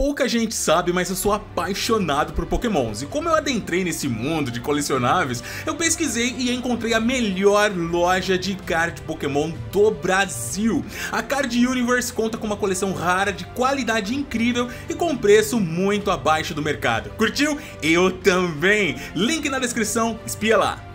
Pouca gente sabe, mas eu sou apaixonado por pokémons, e como eu adentrei nesse mundo de colecionáveis, eu pesquisei e encontrei a melhor loja de card pokémon do Brasil. A Card Universe conta com uma coleção rara de qualidade incrível e com preço muito abaixo do mercado. Curtiu? Eu também! Link na descrição, espia lá!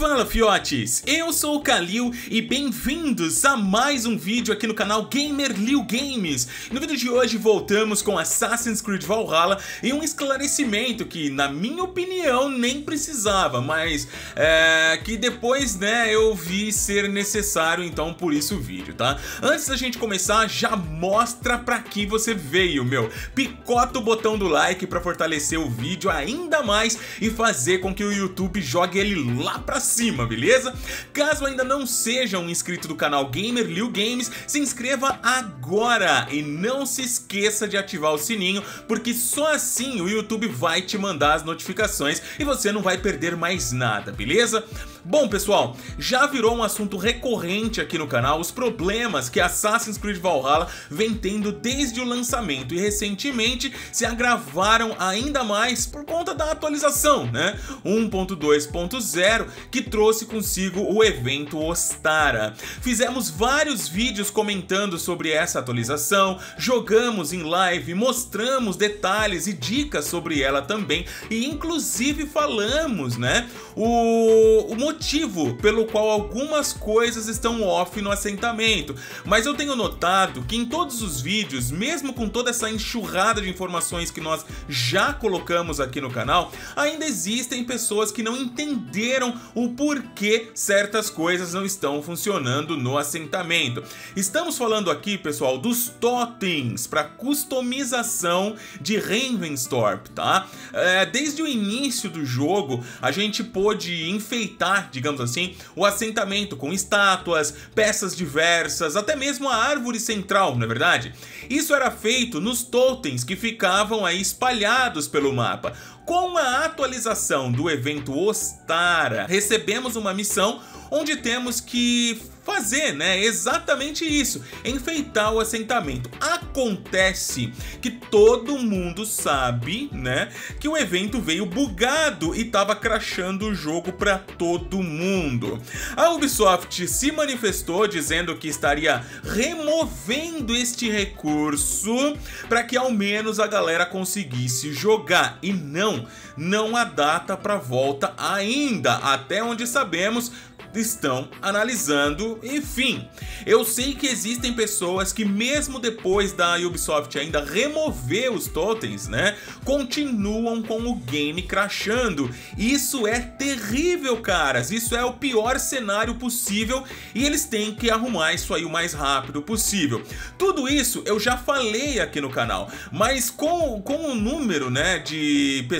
Fala fiotes, eu sou o Kalil e bem-vindos a mais um vídeo aqui no canal Gamer Liu Games. No vídeo de hoje voltamos com Assassin's Creed Valhalla e um esclarecimento que na minha opinião nem precisava, mas é, que depois né eu vi ser necessário então por isso o vídeo, tá? Antes da gente começar já mostra pra que você veio, meu. Picota o botão do like pra fortalecer o vídeo ainda mais e fazer com que o YouTube jogue ele lá pra cima, beleza? Caso ainda não seja um inscrito do canal Gamer Liu Games, se inscreva agora e não se esqueça de ativar o sininho, porque só assim o YouTube vai te mandar as notificações e você não vai perder mais nada, beleza? Bom pessoal, já virou um assunto recorrente aqui no canal os problemas que Assassin's Creed Valhalla vem tendo desde o lançamento e recentemente se agravaram ainda mais por conta da atualização, né? 1.2.0 que trouxe consigo o evento Ostara. Fizemos vários vídeos comentando sobre essa atualização, jogamos em live, mostramos detalhes e dicas sobre ela também e inclusive falamos, né? O, o motivo pelo qual algumas coisas estão off no assentamento, mas eu tenho notado que em todos os vídeos, mesmo com toda essa enxurrada de informações que nós já colocamos aqui no canal, ainda existem pessoas que não entenderam o porquê certas coisas não estão funcionando no assentamento. Estamos falando aqui, pessoal, dos totens para customização de Ravenstorp, tá? É, desde o início do jogo, a gente pôde enfeitar digamos assim, o assentamento com estátuas, peças diversas, até mesmo a árvore central, não é verdade? Isso era feito nos totens que ficavam aí espalhados pelo mapa. Com a atualização do evento Ostara, recebemos uma missão onde temos que fazer, né? Exatamente isso, enfeitar o assentamento. Acontece que todo mundo sabe, né, que o evento veio bugado e tava crashando o jogo para todo mundo. A Ubisoft se manifestou dizendo que estaria removendo este recurso para que ao menos a galera conseguisse jogar. E não, não há data para volta ainda, até onde sabemos estão analisando, enfim. Eu sei que existem pessoas que mesmo depois da Ubisoft ainda remover os totens, né, continuam com o game crashando. Isso é terrível, caras. Isso é o pior cenário possível e eles têm que arrumar isso aí o mais rápido possível. Tudo isso eu já falei aqui no canal, mas com, com o número, né, de pessoas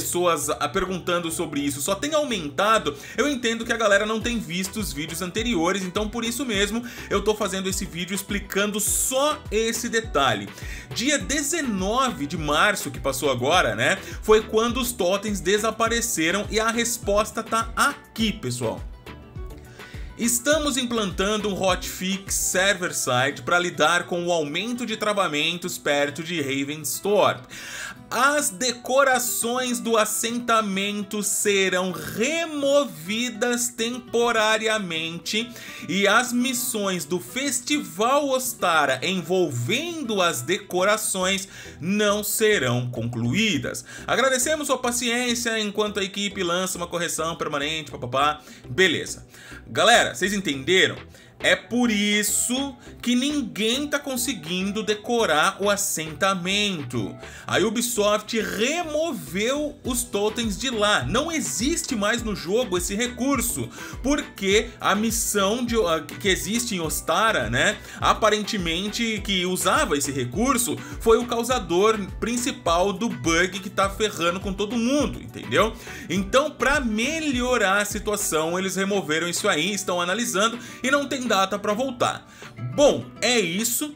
perguntando sobre isso só tem aumentado, eu entendo que a galera não tem visto os vídeos anteriores, então por isso mesmo eu tô fazendo esse vídeo explicando só esse detalhe. Dia 19 de março, que passou agora, né, foi quando os totens desapareceram e a resposta tá aqui, pessoal. Estamos implantando um hotfix server-side para lidar com o aumento de travamentos perto de Ravenstorp. As decorações do assentamento serão removidas temporariamente e as missões do Festival Ostara envolvendo as decorações não serão concluídas. Agradecemos sua paciência enquanto a equipe lança uma correção permanente, papapá. Beleza. Galera, vocês entenderam? É por isso que ninguém tá conseguindo decorar o assentamento. A Ubisoft removeu os totens de lá. Não existe mais no jogo esse recurso, porque a missão de, que existe em Ostara, né, aparentemente que usava esse recurso, foi o causador principal do bug que tá ferrando com todo mundo, entendeu? Então, para melhorar a situação, eles removeram isso aí, estão analisando e não tem data para voltar. Bom, é isso.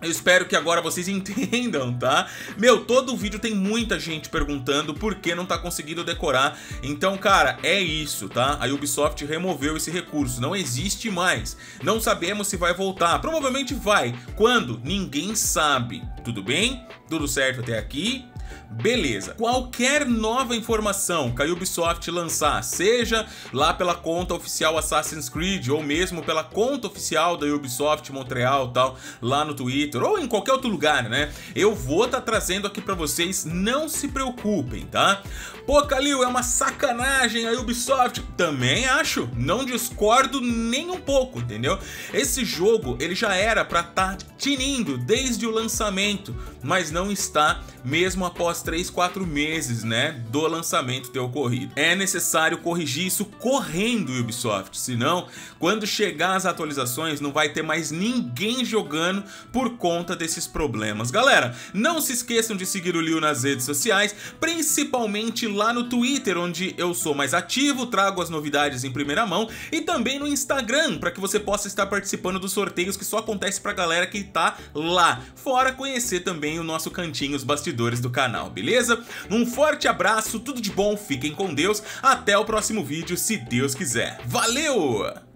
Eu espero que agora vocês entendam, tá? Meu, todo vídeo tem muita gente perguntando por que não tá conseguindo decorar. Então, cara, é isso, tá? A Ubisoft removeu esse recurso, não existe mais. Não sabemos se vai voltar. Provavelmente vai. Quando? Ninguém sabe. Tudo bem? Tudo certo até aqui? Beleza. Qualquer nova informação que a Ubisoft lançar, seja lá pela conta oficial Assassin's Creed ou mesmo pela conta oficial da Ubisoft Montreal tal, lá no Twitter ou em qualquer outro lugar, né? Eu vou estar tá trazendo aqui para vocês, não se preocupem, tá? Pô, Kalil, é uma sacanagem a Ubisoft. Também acho, não discordo nem um pouco, entendeu? Esse jogo, ele já era para estar tá tinindo desde o lançamento, mas não está mesmo após 3, 4 meses, né, do lançamento ter ocorrido. É necessário corrigir isso correndo, Ubisoft, senão, quando chegar as atualizações, não vai ter mais ninguém jogando por conta desses problemas. Galera, não se esqueçam de seguir o Liu nas redes sociais, principalmente lá no Twitter, onde eu sou mais ativo, trago as novidades em primeira mão, e também no Instagram, para que você possa estar participando dos sorteios que só acontece pra galera que tá lá. Fora conhecer também o nosso cantinho, os bastidores do canal, beleza? Um forte abraço, tudo de bom, fiquem com Deus, até o próximo vídeo, se Deus quiser. Valeu!